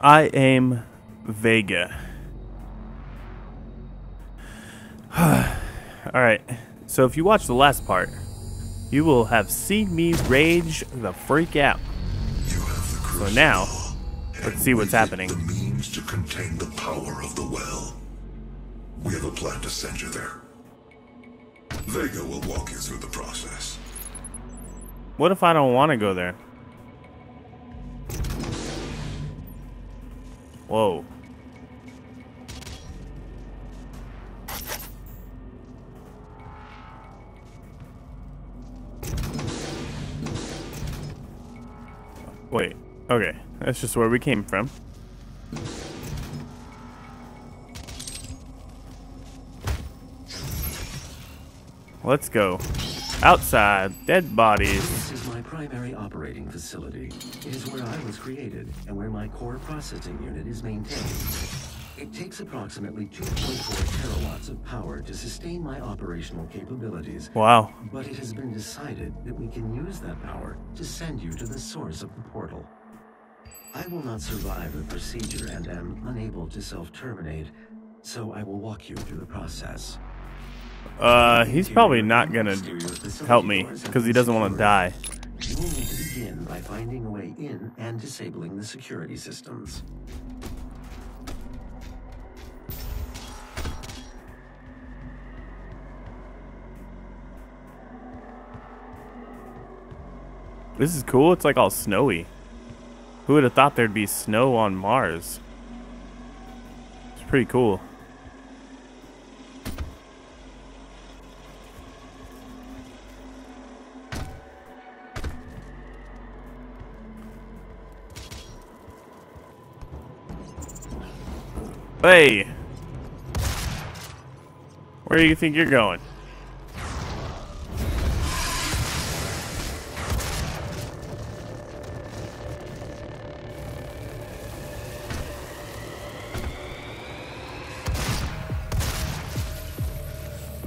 I aim Vega. Alright, so if you watch the last part, you will have seen me rage the freak out. So now, let's see what's happening. The means to contain the power of the well. We have a plan to send you there. Vega will walk you through the process. What if I don't want to go there? Whoa. Wait, okay. That's just where we came from. Let's go. Outside, dead bodies. This is my primary operating facility. It is where I was created and where my core processing unit is maintained. It takes approximately 2.4 terawatts of power to sustain my operational capabilities. Wow. But it has been decided that we can use that power to send you to the source of the portal. I will not survive the procedure and am unable to self-terminate, so I will walk you through the process. Uh, he's probably not gonna help me because he doesn't want to die. You will need to begin by finding a way in and disabling the security systems. This is cool. It's like all snowy. Who would have thought there'd be snow on Mars? It's pretty cool. Hey! Where do you think you're going?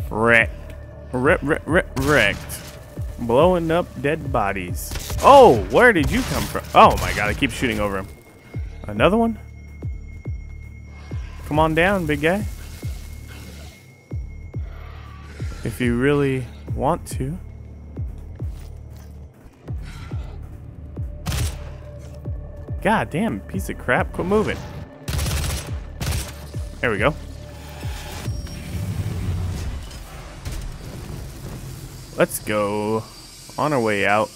Wrecked. Wreck, wreck, wreck, wrecked. Blowing up dead bodies. Oh, where did you come from? Oh my god, I keep shooting over him. Another one? Come on down, big guy. If you really want to. God damn, piece of crap. Quit moving. There we go. Let's go. On our way out.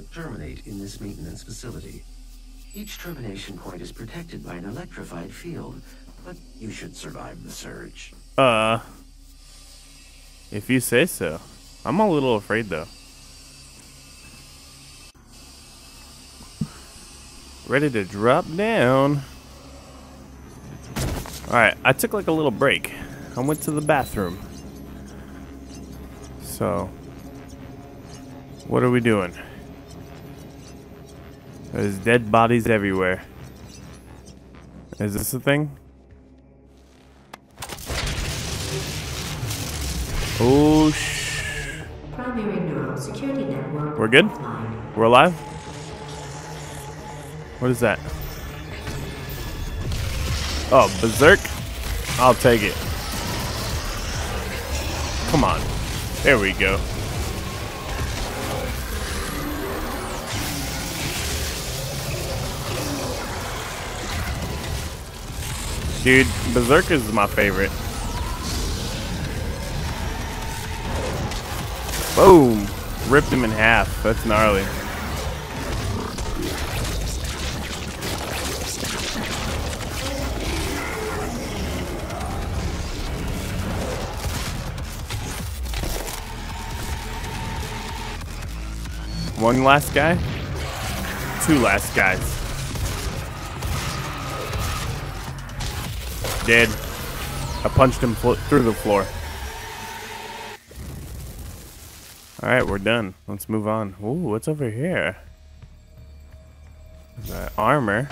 That terminate in this maintenance facility. Each termination point is protected by an electrified field, but you should survive the surge. Uh, if you say so. I'm a little afraid though. Ready to drop down. Alright, I took like a little break. I went to the bathroom. So, what are we doing? There's dead bodies everywhere. Is this a thing? Oh, sh Primary neural security network. We're good? We're alive? What is that? Oh, Berserk? I'll take it. Come on. There we go. Dude, Berserkers is my favorite. Boom! Ripped him in half. That's gnarly. One last guy? Two last guys. I punched him through the floor. Alright, we're done. Let's move on. Ooh, what's over here? The armor.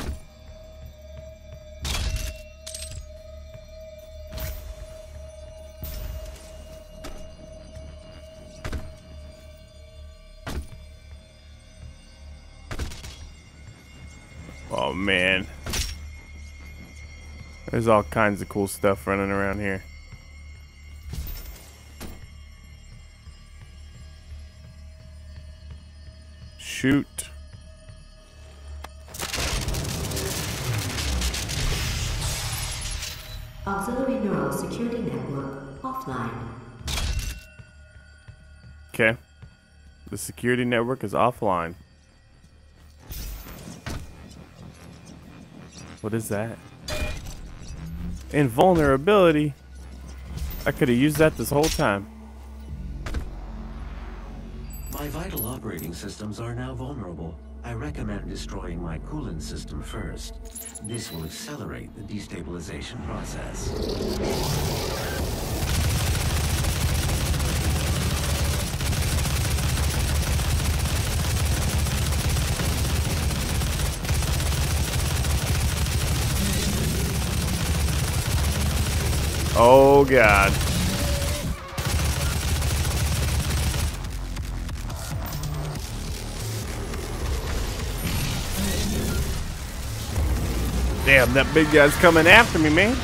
Oh man. There's all kinds of cool stuff running around here. Shoot. Auxiliary neural security network offline. Okay. The security network is offline. What is that? Invulnerability? I could have used that this whole time. My vital operating systems are now vulnerable. I recommend destroying my coolant system first. This will accelerate the destabilization process. Oh god. Damn, that big guy's coming after me, man.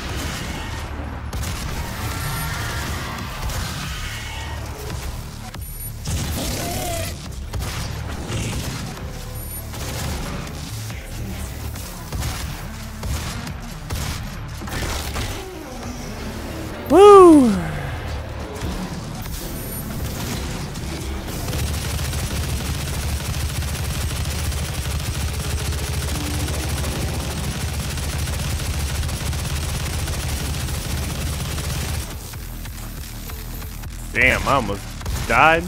Damn, I almost died.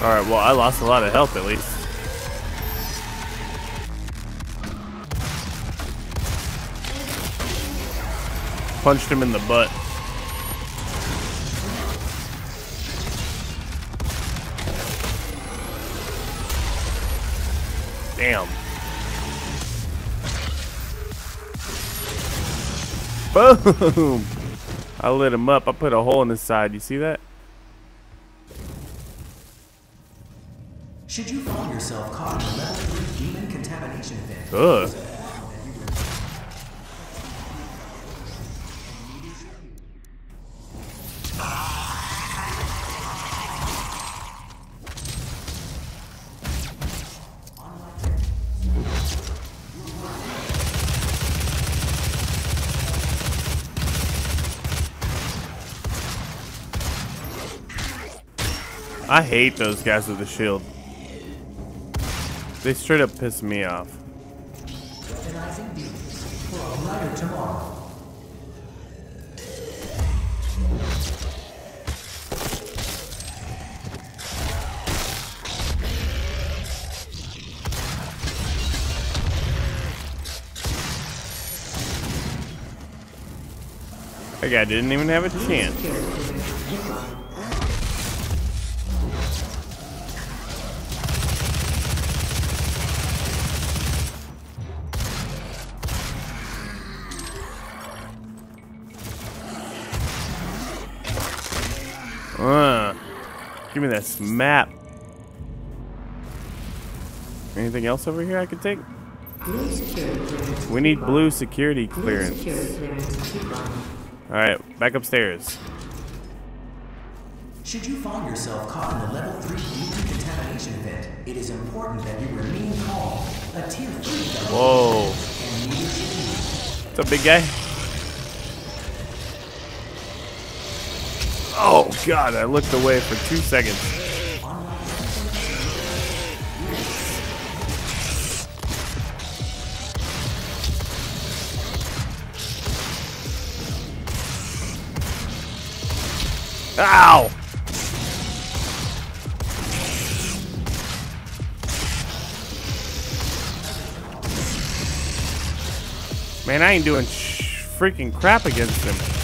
Alright, well, I lost a lot of health at least. Punched him in the butt. Damn. Boom! I lit him up. I put a hole in his side. You see that? Should you find yourself caught in a level 3 demon contamination event, Ugh. I hate those guys with the shield. They straight up piss me off. That guy didn't even have a chance. Give me this map. Anything else over here I could take? Blue security clearance. We need blue security clearance. security clearance keep on. Alright, back upstairs. Should you find yourself caught in a level 3 demon contamination event, it is important that you remain calm. A tier 3 level Whoa. and neither should you. What's up, big guy? Oh god, I looked away for two seconds. Ow! Man, I ain't doing freaking crap against him.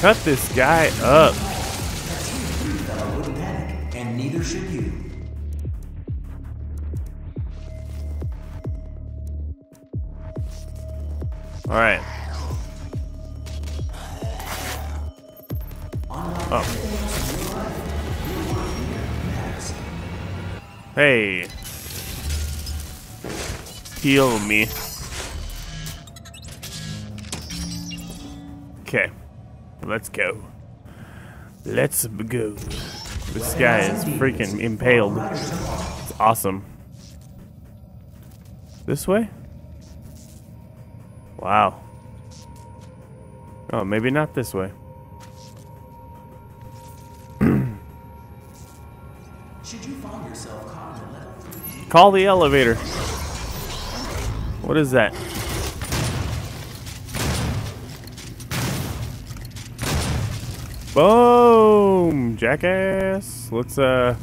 Cut this guy up. And neither should you. All right. Oh. Hey. Heal me. Okay. Let's go. Let's go. This guy is freaking impaled. It's awesome. This way? Wow. Oh, maybe not this way. Should you find yourself caught in a level 3 Call the elevator. What is that? Boom! Jackass! Let's, uh,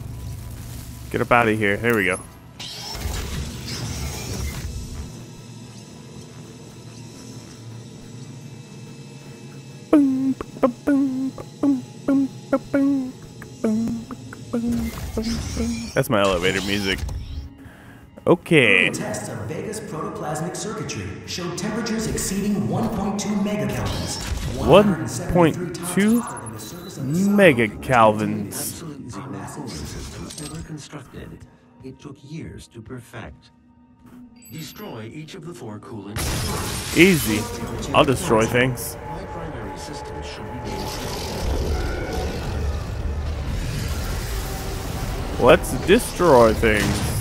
get up out of here. Here we go. That's my elevator music. Okay. Tests of Vega's protoplasmic circuitry showed temperatures exceeding 1.2 megakelvins. 1.2 Mega Kelvins. It took years to perfect. Destroy each of the four coolant. Easy. I'll destroy things. My primary system should be Let's destroy things.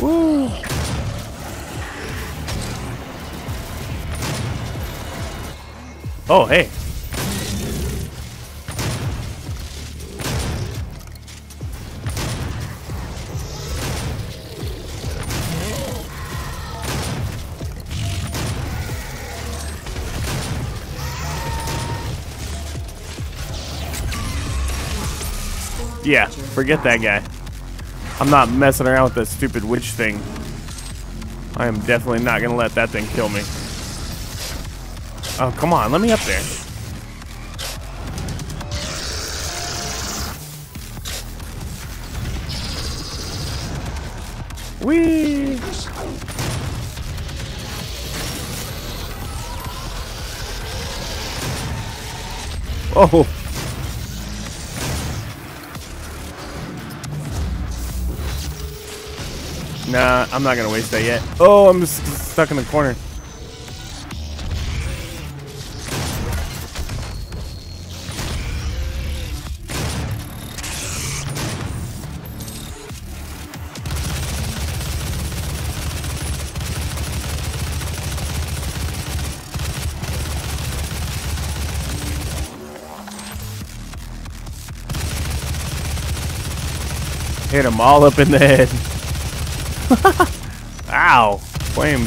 Woo! Oh, hey. Yeah, forget that guy. I'm not messing around with that stupid witch thing. I am definitely not gonna let that thing kill me. Oh, come on, let me up there. Whee! Oh! Nah, I'm not gonna waste that yet. Oh, I'm stuck in the corner. Hit him all up in the head. Ow! Flame.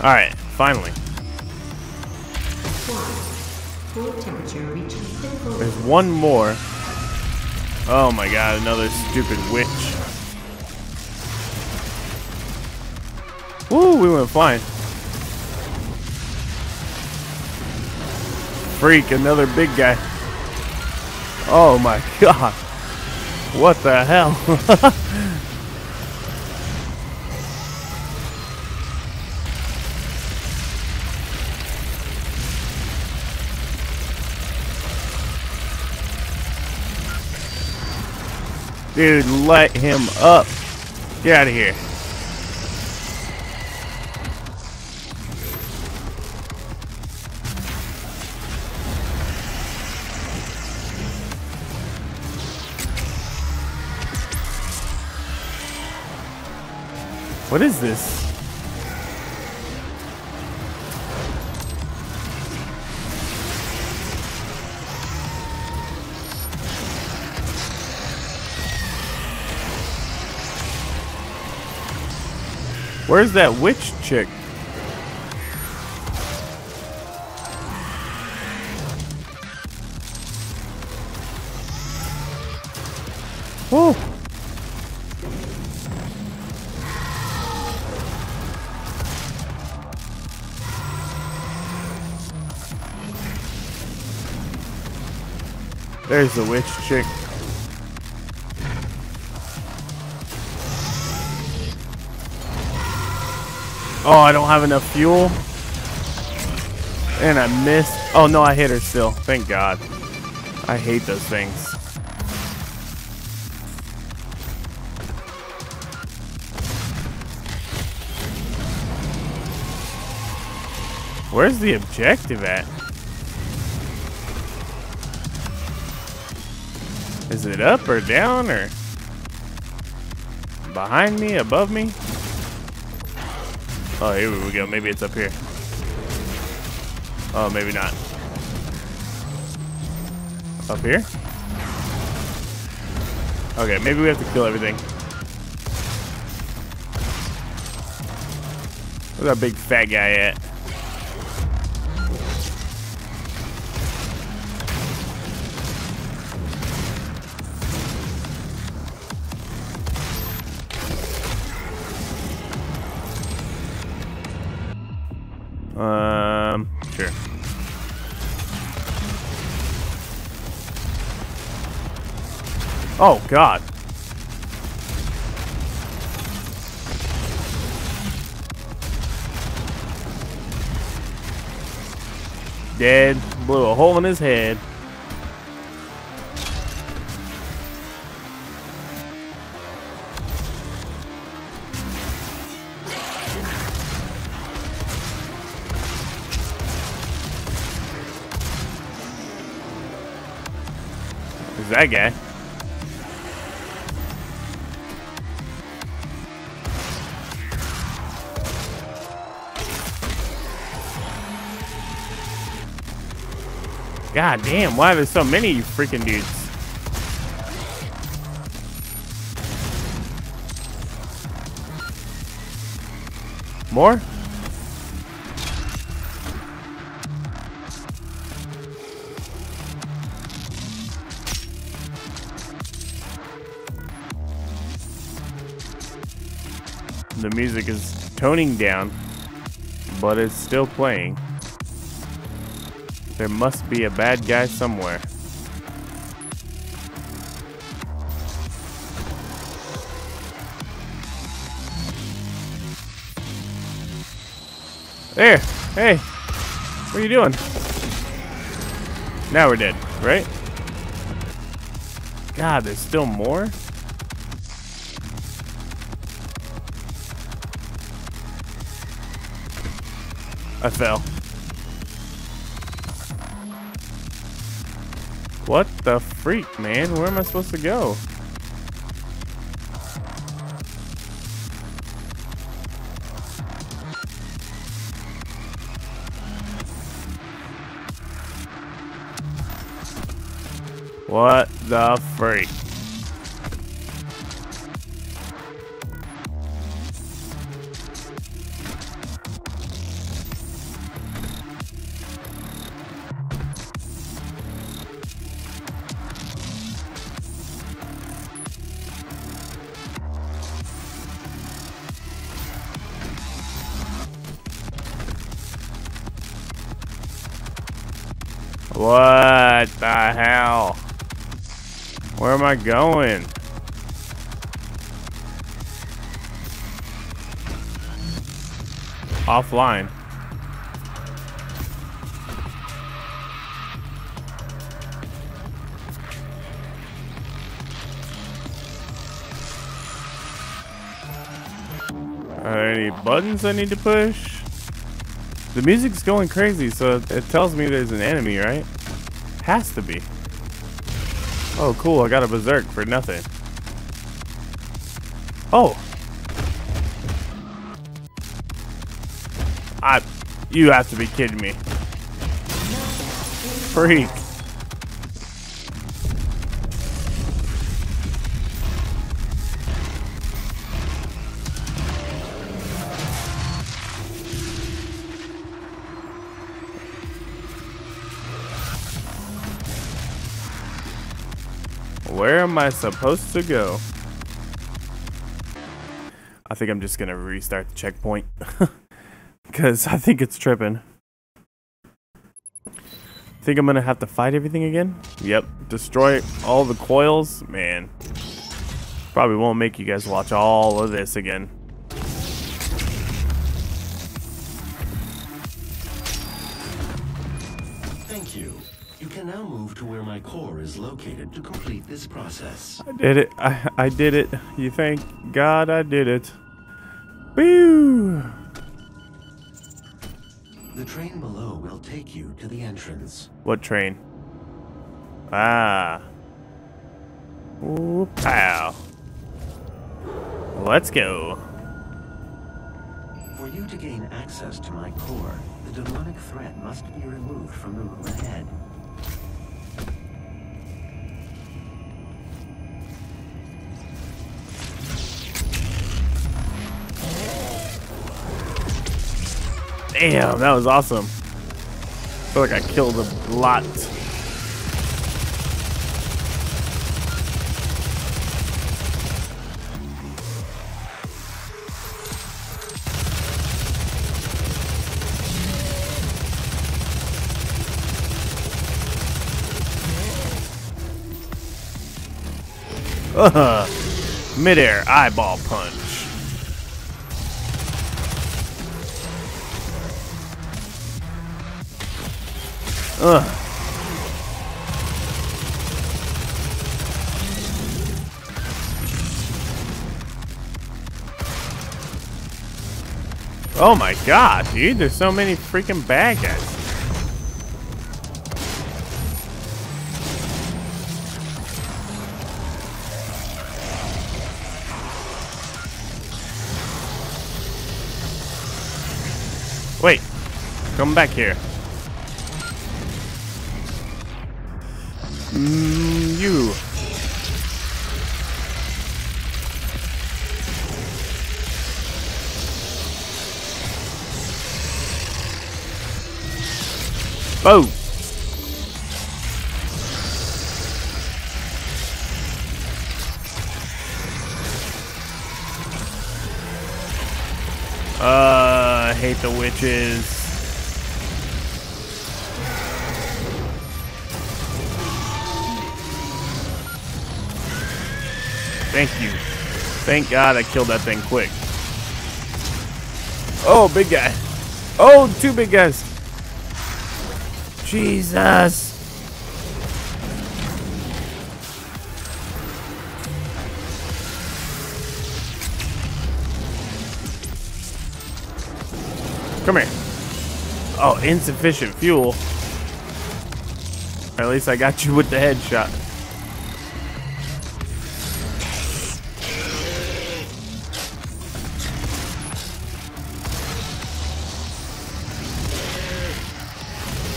Alright, finally. Core temperature reaching critical There's one more. Oh my god, another stupid witch. Woo, we went flying. Freak, another big guy. Oh my god. What the hell? Dude, let him up. Get out of here. What is this? Where's that witch chick? Whoa. There's the witch chick. Oh, I don't have enough fuel. And I missed. Oh, no, I hit her still. Thank God. I hate those things. Where's the objective at? Is it up or down or behind me, above me? Oh, here we go. Maybe it's up here. Oh, maybe not. Up here? Okay, maybe we have to kill everything. Where's that big fat guy at? Um, sure. Oh, God. Dead. Blew a hole in his head. Guy? God damn, why are there so many you freaking dudes? More? Music is toning down, but it's still playing. There must be a bad guy somewhere. There! Hey! What are you doing? Now we're dead, right? God, there's still more? I fell. What the freak, man? Where am I supposed to go? What the freak? What the hell? Where am I going? Offline. Are there any buttons I need to push? The music's going crazy, so it tells me there's an enemy, right? Has to be. Oh, cool. I got a berserk for nothing. Oh. I. You have to be kidding me. Freak. Where am I supposed to go? I think I'm just gonna restart the checkpoint. Because I think it's tripping. Think I'm gonna have to fight everything again? Yep. Destroy all the coils? Man. Probably won't make you guys watch all of this again. Thank you. You can now move to where my core is located to complete this process. I did it. I, I did it. You thank God I did it. Woo! The train below will take you to the entrance. What train? Ah. Ooh, pow. Let's go. For you to gain access to my core, the demonic threat must be removed from the room ahead. Damn, that was awesome. I feel like I killed a lot. Uh, midair eyeball punch. Ugh. Oh my god, dude, there's so many freaking bad guys. Wait, come back here. Mm, you. Boom. Uh, I hate the witches. Thank you. Thank God I killed that thing quick. Oh, big guy. Oh, two big guys. Jesus. Come here. Oh, insufficient fuel. At least I got you with the headshot.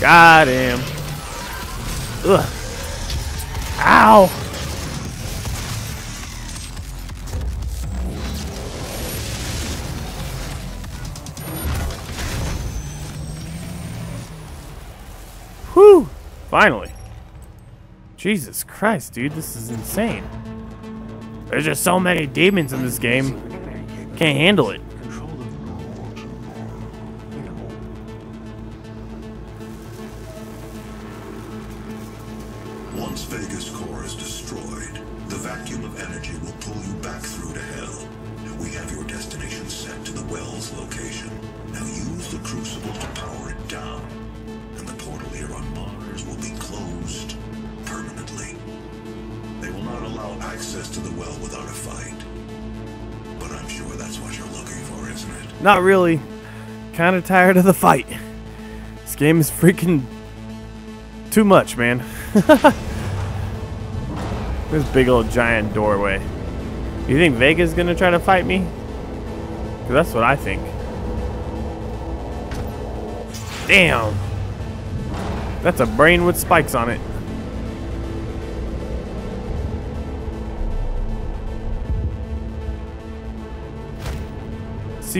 Got him. Ugh. Ow. Whew. Finally. Jesus Christ, dude, this is insane. There's just so many demons in this game. Can't handle it. Not really. Kind of tired of the fight. This game is freaking too much, man. this big old giant doorway. You think Vega's gonna try to fight me? Cause that's what I think. Damn. That's a brain with spikes on it.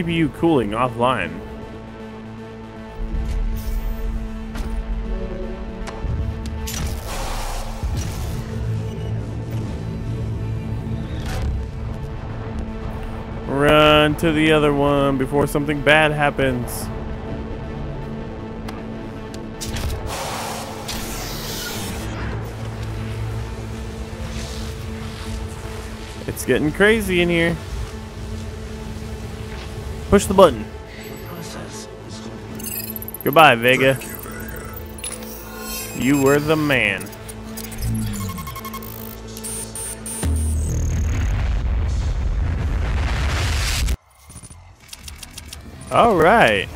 CPU cooling offline. Run to the other one before something bad happens. It's getting crazy in here. Push the button. Process is complete. Goodbye, Vega. You, Vega. You were the man. All right.